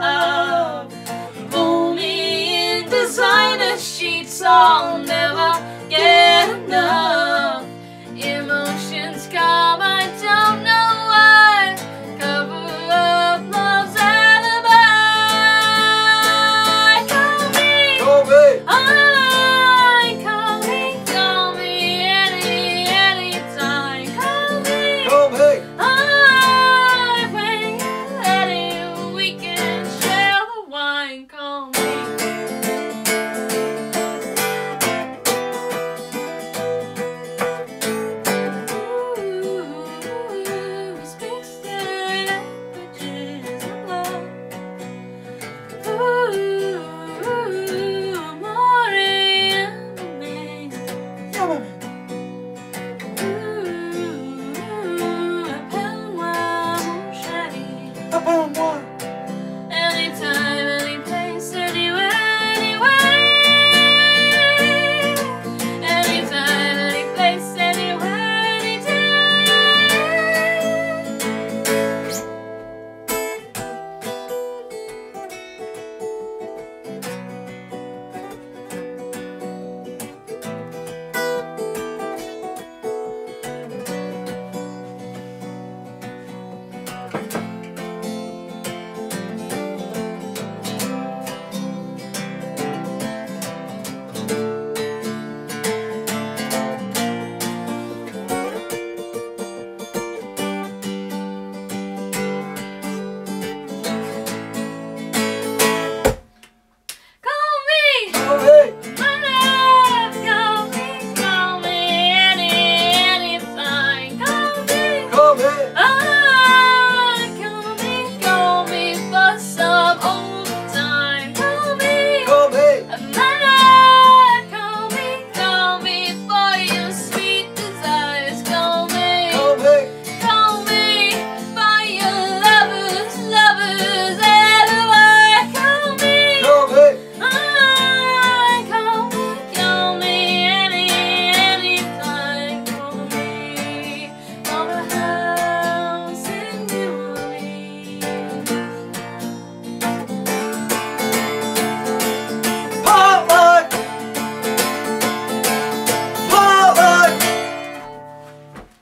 love. Fool me in designer sheets, I'll never.